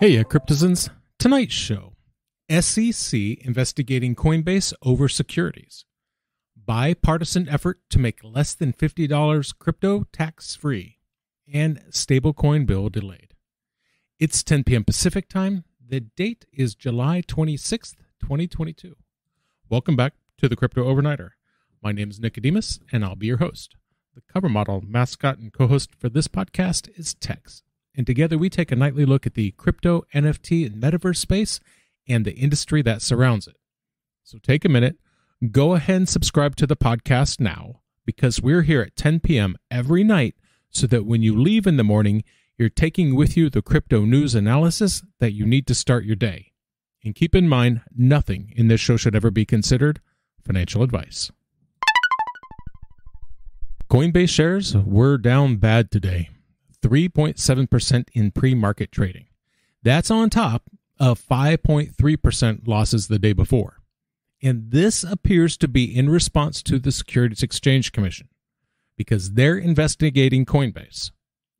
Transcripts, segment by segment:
Hey, uh, Cryptozens. Tonight's show SEC investigating Coinbase over securities. Bipartisan effort to make less than $50 crypto tax free. And stablecoin bill delayed. It's 10 p.m. Pacific time. The date is July 26th, 2022. Welcome back to the Crypto Overnighter. My name is Nikodemus, and I'll be your host. The cover model, mascot, and co host for this podcast is Tex and together we take a nightly look at the crypto, NFT, and metaverse space and the industry that surrounds it. So take a minute, go ahead and subscribe to the podcast now because we're here at 10 p.m. every night so that when you leave in the morning, you're taking with you the crypto news analysis that you need to start your day. And keep in mind, nothing in this show should ever be considered financial advice. Coinbase shares were down bad today. 3.7% in pre market trading. That's on top of 5.3% losses the day before. And this appears to be in response to the Securities Exchange Commission because they're investigating Coinbase.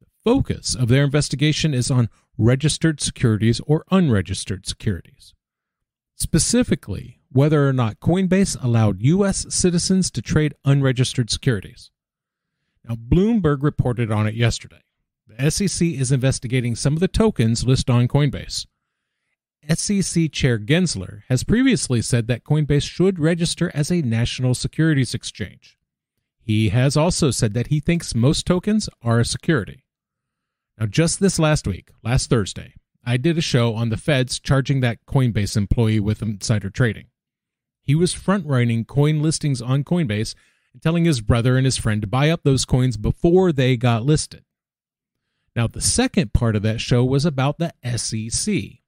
The focus of their investigation is on registered securities or unregistered securities. Specifically, whether or not Coinbase allowed U.S. citizens to trade unregistered securities. Now, Bloomberg reported on it yesterday. The SEC is investigating some of the tokens listed on Coinbase. SEC Chair Gensler has previously said that Coinbase should register as a national securities exchange. He has also said that he thinks most tokens are a security. Now, just this last week, last Thursday, I did a show on the feds charging that Coinbase employee with insider trading. He was front running coin listings on Coinbase and telling his brother and his friend to buy up those coins before they got listed. Now, the second part of that show was about the SEC.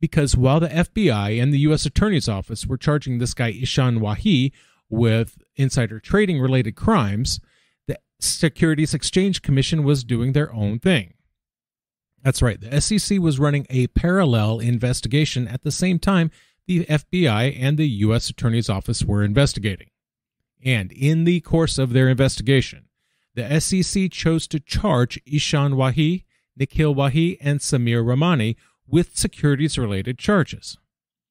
Because while the FBI and the U.S. Attorney's Office were charging this guy Ishan Wahi with insider trading related crimes, the Securities Exchange Commission was doing their own thing. That's right, the SEC was running a parallel investigation at the same time the FBI and the U.S. Attorney's Office were investigating. And in the course of their investigation, the SEC chose to charge Ishan Wahi, Nikhil Wahi, and Sameer Ramani with securities related charges.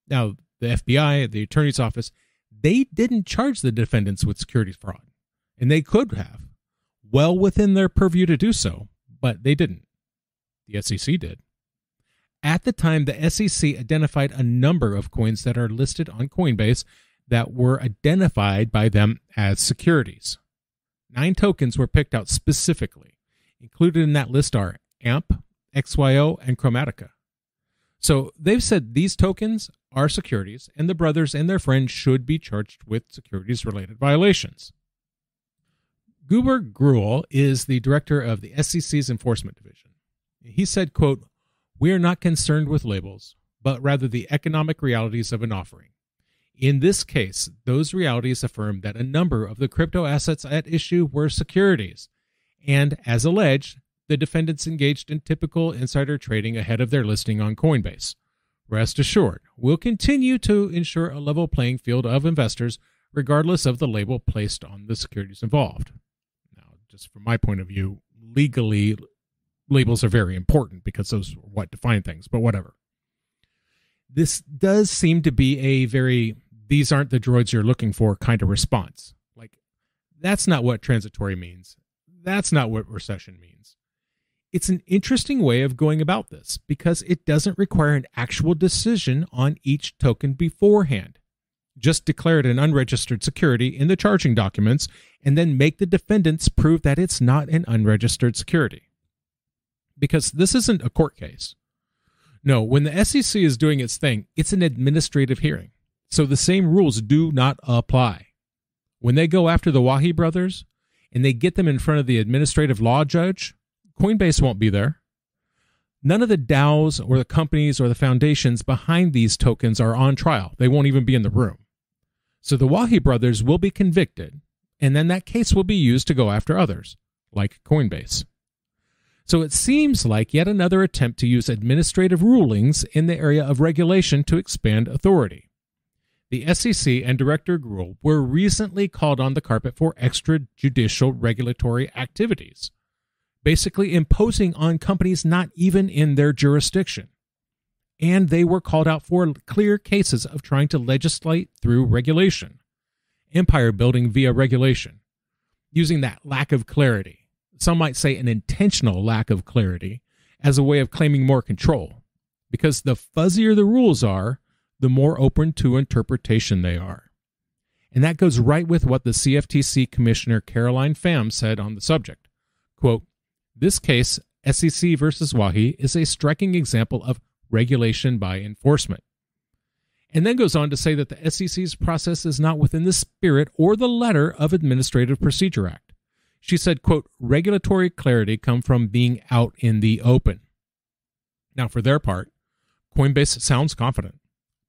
Now, the FBI, the attorney's office, they didn't charge the defendants with securities fraud, and they could have, well within their purview to do so, but they didn't. The SEC did. At the time, the SEC identified a number of coins that are listed on Coinbase that were identified by them as securities. Nine tokens were picked out specifically. Included in that list are AMP, XYO, and Kromatika. So they've said these tokens are securities, and the brothers and their friends should be charged with securities related violations. Gurbir Grewal is the director of the SEC's enforcement division. He said, quote, We are not concerned with labels, but rather the economic realities of an offering. In this case, those realities affirm that a number of the crypto assets at issue were securities, and as alleged, the defendants engaged in typical insider trading ahead of their listing on Coinbase. Rest assured, we'll continue to ensure a level playing field of investors regardless of the label placed on the securities involved. Now, just from my point of view, legally, labels are very important because those are what define things, but whatever. This does seem to be a very these aren't the droids you're looking for kind of response. Like, that's not what transitory means. That's not what recession means. It's an interesting way of going about this because it doesn't require an actual decision on each token beforehand. Just declare it an unregistered security in the charging documents and then make the defendants prove that it's not an unregistered security. Because this isn't a court case. No, when the SEC is doing its thing, it's an administrative hearing. So the same rules do not apply. When they go after the Wahi brothers and they get them in front of the administrative law judge, Coinbase won't be there. None of the DAOs or the companies or the foundations behind these tokens are on trial. They won't even be in the room. So the Wahi brothers will be convicted, and then that case will be used to go after others, like Coinbase. So it seems like yet another attempt to use administrative rulings in the area of regulation to expand authority the SEC and Director Grewal were recently called on the carpet for extrajudicial regulatory activities, basically imposing on companies not even in their jurisdiction. and they were called out for clear cases of trying to legislate through regulation, empire building via regulation, using that lack of clarity, some might say an intentional lack of clarity, as a way of claiming more control. Because the fuzzier the rules are, the more open to interpretation they are. And that goes right with what the CFTC Commissioner Caroline Pham said on the subject. Quote, this case, SEC versus Wahi, is a striking example of regulation by enforcement. And then goes on to say that the SEC's process is not within the spirit or the letter of Administrative Procedure Act. She said, quote, regulatory clarity come from being out in the open. Now, for their part, Coinbase sounds confident.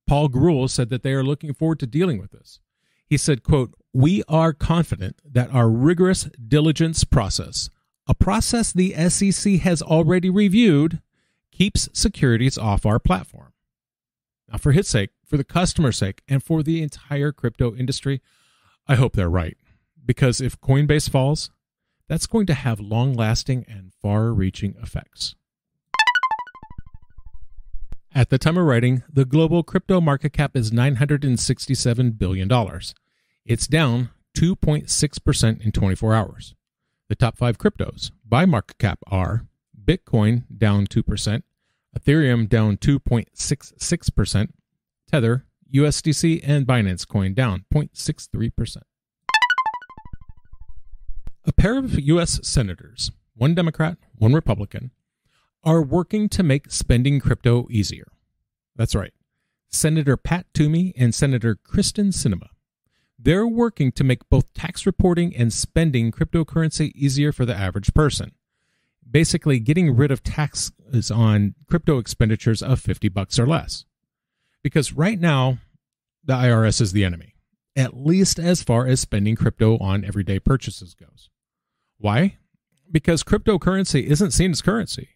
Paul Grewal said that they are looking forward to dealing with this. He said, quote, we are confident that our rigorous diligence process, a process the SEC has already reviewed, keeps securities off our platform. Now, for his sake, for the customer's sake, and for the entire crypto industry, I hope they're right. Because if Coinbase falls, that's going to have long lasting and far reaching effects. At the time of writing, the global crypto market cap is $967 billion. It's down 2.6% in 24 hours. The top five cryptos by market cap are Bitcoin down 2%, Ethereum down 2.66%, Tether, USDC, and Binance Coin down 0.63%. A pair of U.S. senators, one Democrat, one Republican, are working to make spending crypto easier. That's right. Senator Pat Toomey and Senator Kyrsten Sinema. They're working to make both tax reporting and spending cryptocurrency easier for the average person. Basically, getting rid of taxes on crypto expenditures of 50 bucks or less. Because right now, the IRS is the enemy, at least as far as spending crypto on everyday purchases goes. Why? Because cryptocurrency isn't seen as currency.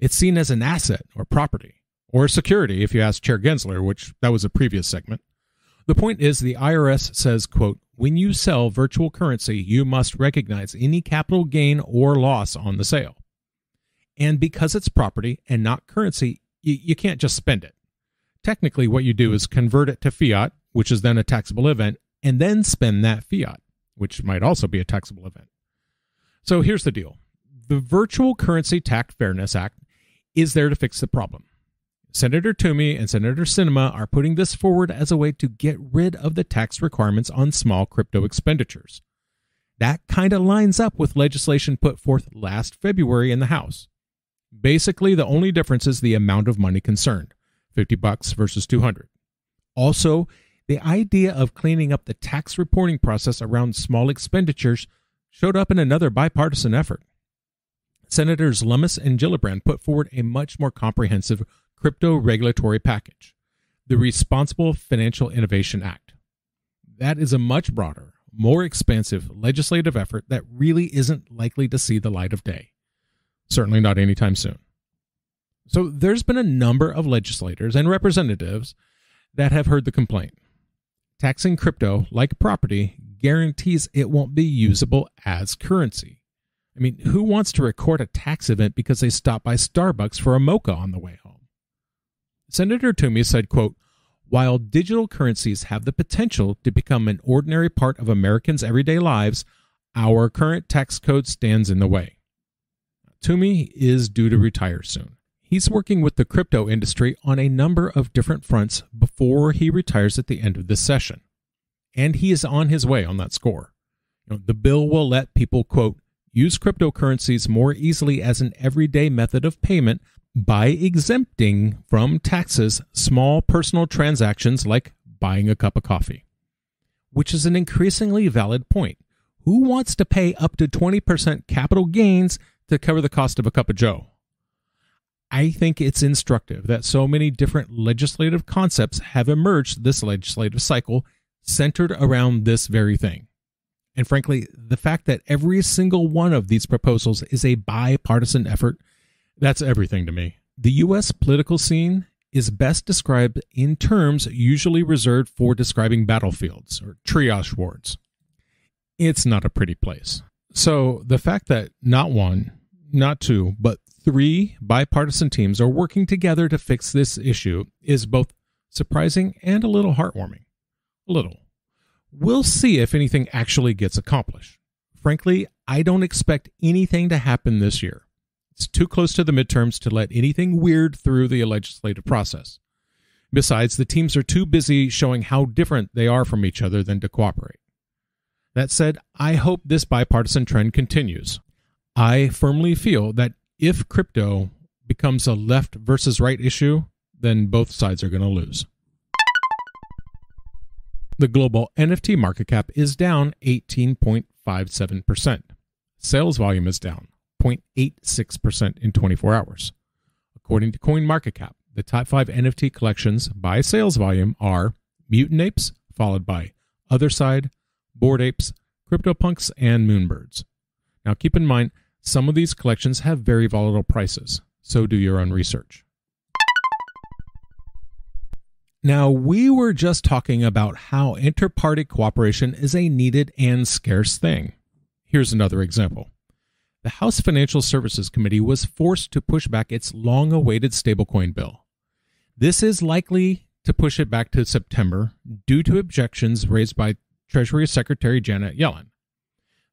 It's seen as an asset or property or security, if you ask Chair Gensler, which that was a previous segment. The point is the IRS says, quote, when you sell virtual currency, you must recognize any capital gain or loss on the sale. And because it's property and not currency, you, you can't just spend it. Technically, what you do is convert it to fiat, which is then a taxable event, and then spend that fiat, which might also be a taxable event. So here's the deal the Virtual Currency Tax Fairness Act is there to fix the problem. Senator Toomey and Senator Sinema are putting this forward as a way to get rid of the tax requirements on small crypto expenditures. That kind of lines up with legislation put forth last February in the House. Basically, the only difference is the amount of money concerned 50 bucks versus 200. Also, the idea of cleaning up the tax reporting process around small expenditures showed up in another bipartisan effort. Senators Lummis and Gillibrand put forward a much more comprehensive crypto regulatory package, the Responsible Financial Innovation Act. That is a much broader, more expansive legislative effort that really isn't likely to see the light of day. Certainly not anytime soon. So there's been a number of legislators and representatives that have heard the complaint. Taxing crypto like property guarantees it won't be usable as currency. I mean, who wants to record a tax event because they stopped by Starbucks for a mocha on the way home? Senator Toomey said, quote, while digital currencies have the potential to become an ordinary part of Americans' everyday lives, our current tax code stands in the way. Toomey is due to retire soon. He's working with the crypto industry on a number of different fronts before he retires at the end of this session and he is on his way on that score. You know, the bill will let people, quote, use cryptocurrencies more easily as an everyday method of payment by exempting from taxes small personal transactions like buying a cup of coffee, which is an increasingly valid point. Who wants to pay up to 20% capital gains to cover the cost of a cup of joe? I think it's instructive that so many different legislative concepts have emerged this legislative cycle centered around this very thing. And frankly, the fact that every single one of these proposals is a bipartisan effort, that's everything to me. The U.S. political scene is best described in terms usually reserved for describing battlefields or triage wards. It's not a pretty place. So the fact that not one, not two, but three bipartisan teams are working together to fix this issue is both surprising and a little heartwarming. A little. We'll see if anything actually gets accomplished. Frankly, I don't expect anything to happen this year. It's too close to the midterms to let anything weird through the legislative process. Besides, the teams are too busy showing how different they are from each other than to cooperate. That said, I hope this bipartisan trend continues. I firmly feel that if crypto becomes a left versus right issue, then both sides are going to lose. The global NFT market cap is down 18.57%. Sales volume is down 0.86% in 24 hours. According to CoinMarketCap, the top five NFT collections by sales volume are Mutant Apes, followed by Other Side, Bored Apes, CryptoPunks, and Moonbirds. Now keep in mind, some of these collections have very volatile prices, so do your own research. Now, we were just talking about how inter party cooperation is a needed and scarce thing. Here's another example. The House Financial Services Committee was forced to push back its long awaited stablecoin bill. This is likely to push it back to September due to objections raised by Treasury Secretary Janet Yellen.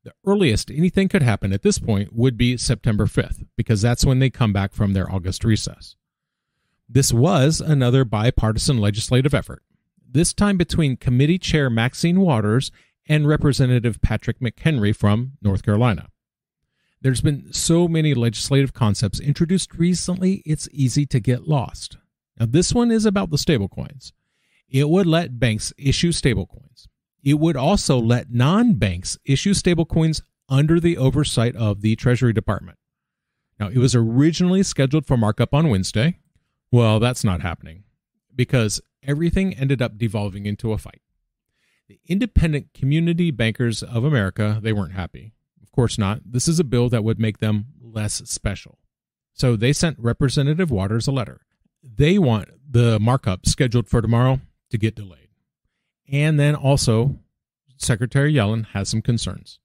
The earliest anything could happen at this point would be September 5th, because that's when they come back from their August recess. This was another bipartisan legislative effort, this time between Committee Chair Maxine Waters and Representative Patrick McHenry from North Carolina. There's been so many legislative concepts introduced recently, it's easy to get lost. Now, this one is about the stablecoins. It would let banks issue stablecoins. It would also let non banks issue stablecoins under the oversight of the Treasury Department. Now, it was originally scheduled for markup on Wednesday, well, that's not happening because everything ended up devolving into a fight. The Independent Community Bankers of America, they weren't happy. Of course not. This is a bill that would make them less special. So they sent Representative Waters a letter. They want the markup scheduled for tomorrow to get delayed. And then also, Secretary Yellen has some concerns.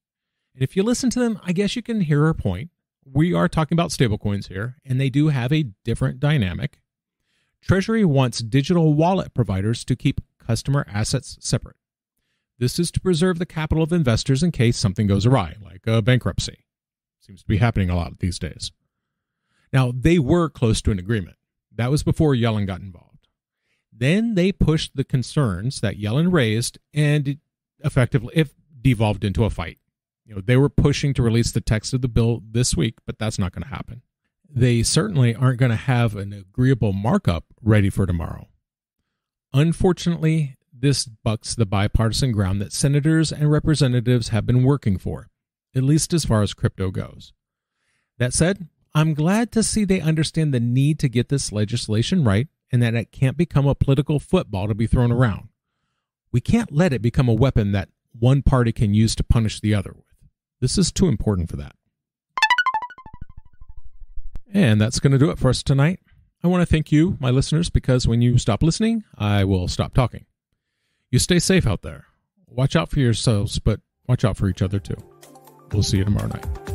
And if you listen to them, I guess you can hear her point. We are talking about stablecoins here, and they do have a different dynamic. Treasury wants digital wallet providers to keep customer assets separate. This is to preserve the capital of investors in case something goes awry, like a bankruptcy. Seems to be happening a lot these days. Now, they were close to an agreement. That was before Yellen got involved. Then they pushed the concerns that Yellen raised and effectively it devolved into a fight. You know, they were pushing to release the text of the bill this week, but that's not going to happen they certainly aren't going to have an agreeable markup ready for tomorrow. Unfortunately, this bucks the bipartisan ground that senators and representatives have been working for, at least as far as crypto goes. That said, I'm glad to see they understand the need to get this legislation right and that it can't become a political football to be thrown around. We can't let it become a weapon that one party can use to punish the other with. This is too important for that. And that's going to do it for us tonight. I want to thank you, my listeners, because when you stop listening, I will stop talking. You stay safe out there. Watch out for yourselves, but watch out for each other too. We'll see you tomorrow night.